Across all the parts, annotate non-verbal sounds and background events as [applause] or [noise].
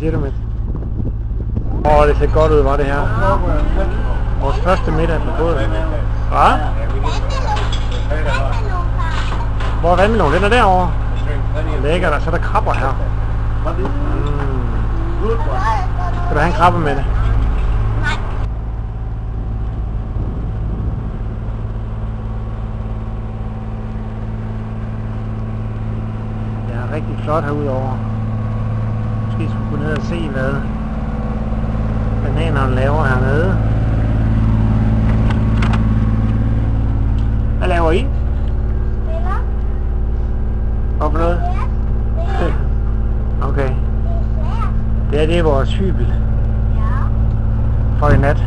siger du, med? Åh, oh, det ser godt ud, var det her. Vores første middag på båden. Hvad? Hvor er vandmelonen? Den er derovre. Lækker der, så er der krabber her. Mm. Skal du have en krabbe med det? Det er rigtig flot herudover. Måske skulle gå ned og se, hvad bananerne laver hernede. Hvad laver I? Hvad for noget? [laughs] Okay. Det her det er vores hybel for i nat.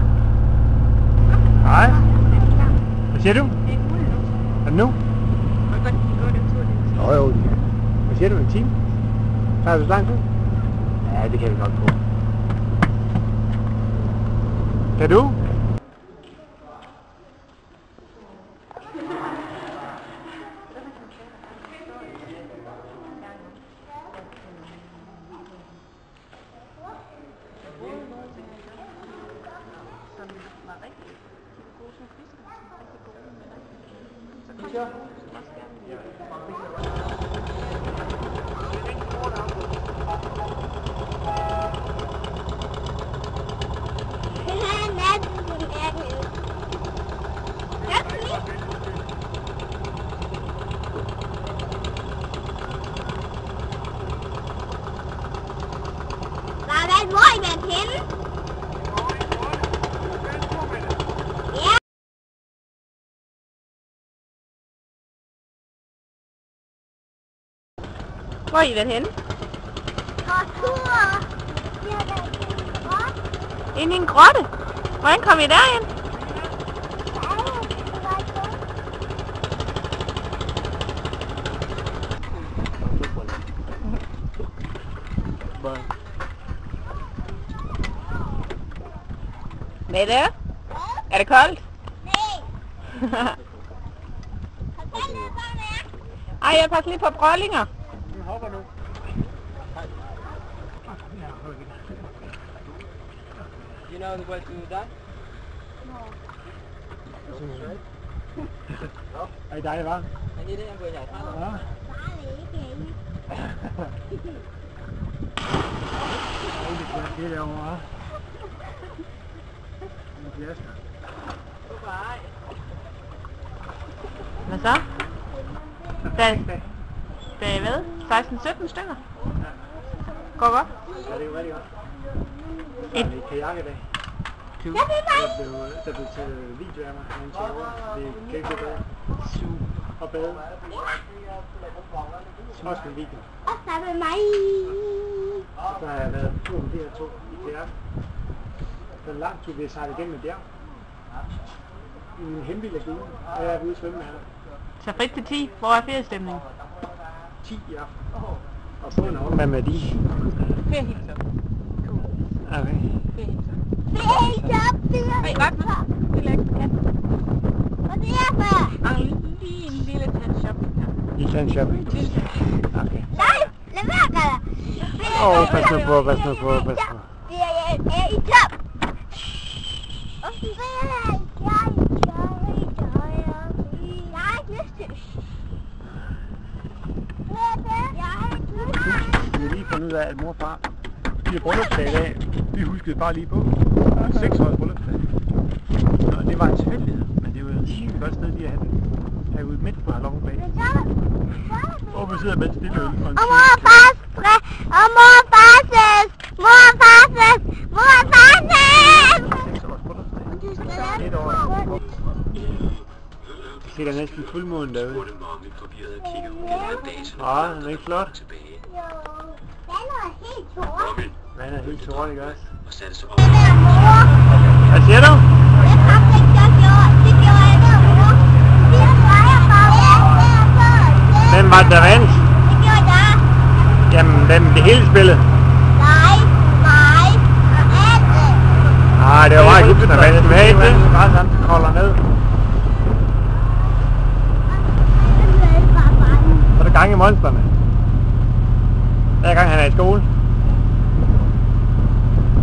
Hej. Hvad siger du? Er det nu? Jo jo. Hvad siger du? En time? Tager du så lang tid? Ja, det kan vi godt gå. Kan du? Der har? Ja. Hvor har I været henne? Og tur. Vi har været henne. Hvor? Inde i en grotte. Hvordan I? Ja, det var. Mette? Er det koldt? Nej. Hvad det er. Ej, jeg passer lige på brøllinger. Den hopper nu. You know the way to that? Er det dig, hva'? Anh đi đấy em vừa nhảy thoát rồi. Ja. Bare ikke. Det er det derovre, hva'? En flaske. Hvad så? Der, der er hvad? 16-17 stykker? Går godt? Ja, det er jo rigtig godt. Er i kajak i dag. Jeg vil bare Der blev, der blev taget video af mig, mens jeg var det kan ikke bedre. Suge og bade. Også med video. Og så med mig. Så har jeg været tur med de her to i kajak. Så langt tur vi har sejlet igennem et bjerg. I en hemmelig lagune, og jeg er ude at svømme med ham. Så frit til 10. Hvor er feriestemningen? 10 i aften. Og få en hånd. Hvad med de? Feriehilser. Okay. Feriehilser. Det er helt op, det er med det. Det er. Og det er for. Mangler lige en lille tand shopping her. I den shopping. Okay. Nej, lad være. Åh, oh, pas nu på, pas nu på, pas på. Det er, er i top. Og så er jeg i jeg, jeg, jeg har ikke lyst til. Mette, jeg har ikke lyst til. Vi har lige fundet ud af, at mor og far, de har bryllupsdag i dag. Vi huskede bare lige på. 6 års bryllupsdag. Og det var en tilfældighed, men det var et sygt godt sted lige at have den. Herude midt på så, så, Hvor vi sidder med en stille øl og Og mor og fars og mor og fars mor og fars mor og fars fest. 6 års bryllupsdag. Du skal lade Et år. Det er næsten fuldmåne derude. og. Ja, den er ikke flot. Tilbage. Jo, den var helt. Mommy Vandet er helt sort, ikke også? og satte sig op. Det der mor, Hvad siger du? det har jeg ikke det gjorde jeg der mor. Det er mig og far, det er så, Hvem var det, der vandt? det gjorde jeg. Jamen, hvem det hele spillet? Nej, mig og alle. Nej, det var bare Egypten, der vandt. Hvad er det? Bare sådan, holder ned. Så er der gang i monsterne. Hver gang han er i skole.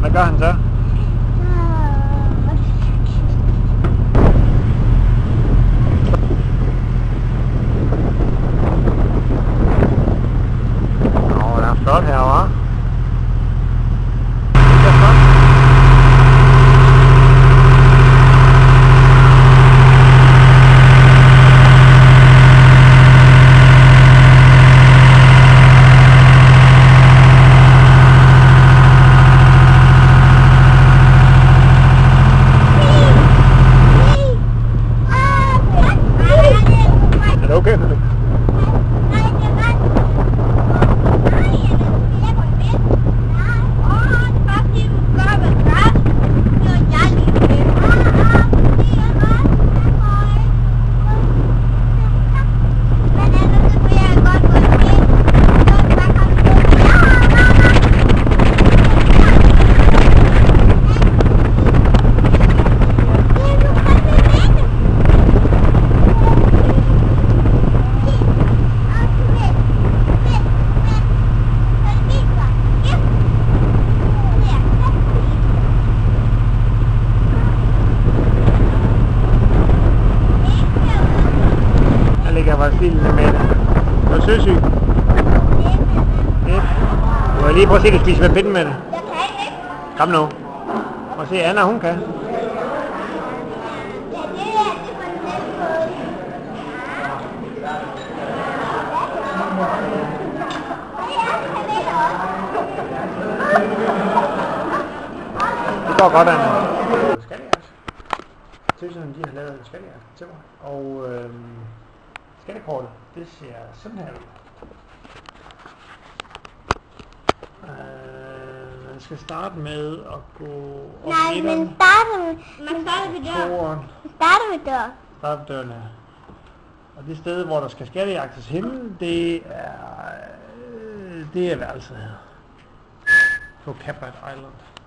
Hvad gør han så? Nå, der er flot her, Brasilien med det. Du er søsyg. Ja. Du har lige prøve at se, at du spiser med pinden med det. Kom nu. Prøv at se, Anna hun kan. Det går godt, Anna. Skattejagt. Tøserne, de har lavet en skattejagt til mig. Og øhm, skattekortet, det ser sådan her ud. Øh, man skal starte med at gå op Nej, i men etteren, starter med, man starter ved døren. Man starter ved døren. starte på døren her. Og det sted, hvor der skal skattejagtes henne, det er, det er værelset her. På Cabot Island.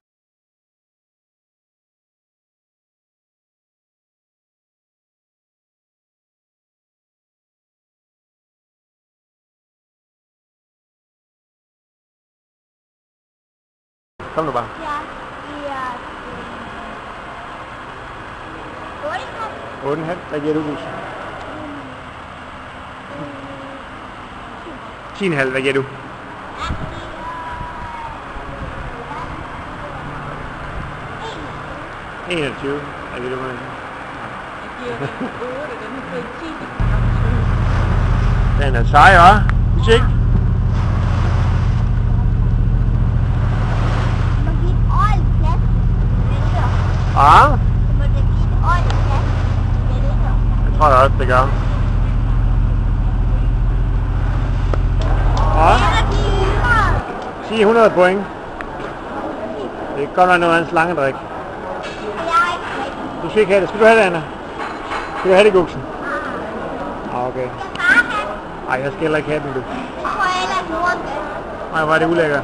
Kom nu bare. Ja, ja. Otte 8,5. Hvad giver du, Gus? 10,5. Hvad giver du? 21. Hvad giver du med? Jeg giver den 8, den har fået 10. Den er sej, hva'? Hvis ikke? Du må give et ordentligt plads. Vælter. Ah, Du må da give et ordentligt. Vælter. det tror jeg også, det gør. Ja, Eller give yngre. sig 100 point. Det er godt nok noget af en slangedrik. Du skal ikke have det. Skal du have det, Anna? Skal du have det, Guksen? Ah, okay. Skal far have? Ej, jeg skal heller ikke have den, du. Jeg mor gøre. Nej, hvor er det ulækkert.